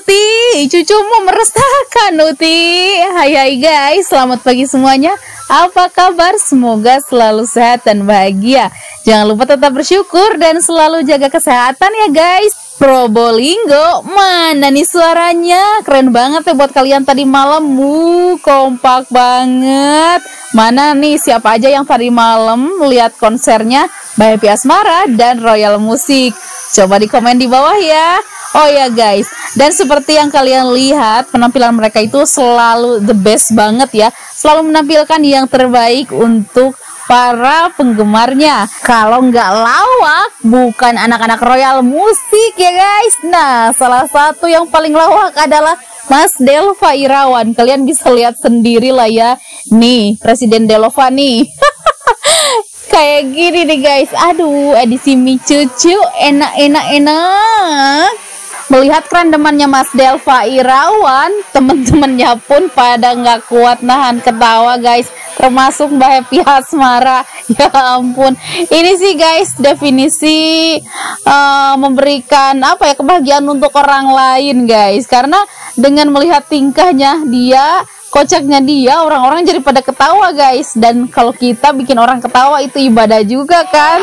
Uti, cucumu meresahkan Uti. Hai hai guys, selamat pagi semuanya. Apa kabar? Semoga selalu sehat dan bahagia. Jangan lupa tetap bersyukur dan selalu jaga kesehatan ya guys. Probolinggo, mana nih suaranya? Keren banget ya buat kalian tadi malam. Mu, kompak banget. Mana nih siapa aja yang tadi malam lihat konsernya Mbak Happy Asmara dan Royal Music? Coba di komen di bawah ya. Oh ya guys, dan seperti yang kalian lihat, penampilan mereka itu selalu the best banget ya. Selalu menampilkan yang terbaik untuk para penggemarnya. Kalau nggak lawak, bukan anak-anak royal musik ya guys. Nah, salah satu yang paling lawak adalah Mas Delva Irawan. Kalian bisa lihat sendiri lah ya. Nih, Presiden Delva nih. Kayak gini nih guys. Aduh, edisi mie cucu enak-enak enak melihat kerendemannya Mas Delva Irawan temen-temennya pun pada nggak kuat nahan ketawa guys. Termasuk Mbak Happy Asmara. Ya ampun. Ini sih guys definisi uh, memberikan apa ya kebahagiaan untuk orang lain guys. Karena dengan melihat tingkahnya dia kocaknya dia orang-orang jadi pada ketawa guys. Dan kalau kita bikin orang ketawa itu ibadah juga kan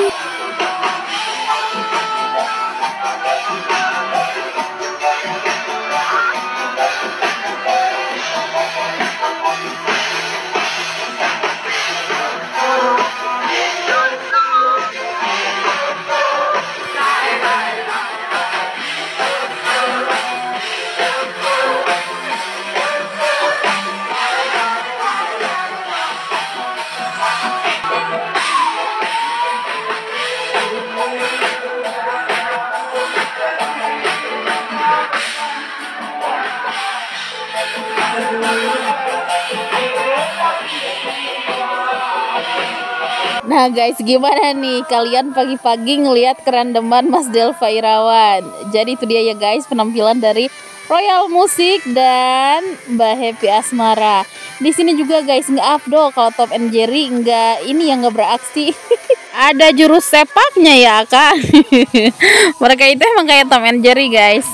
Nah guys, gimana nih kalian pagi-pagi ngelihat kerandeman Mas Delva Irawan? Jadi itu dia ya guys penampilan dari Royal Music dan Mbak Happy Asmara. Di sini juga guys nggak afdol kalau Top and Jerry nggak ini yang nggak beraksi. Ada jurus sepaknya ya kak. Mereka itu emang kayak Tom and Jerry guys.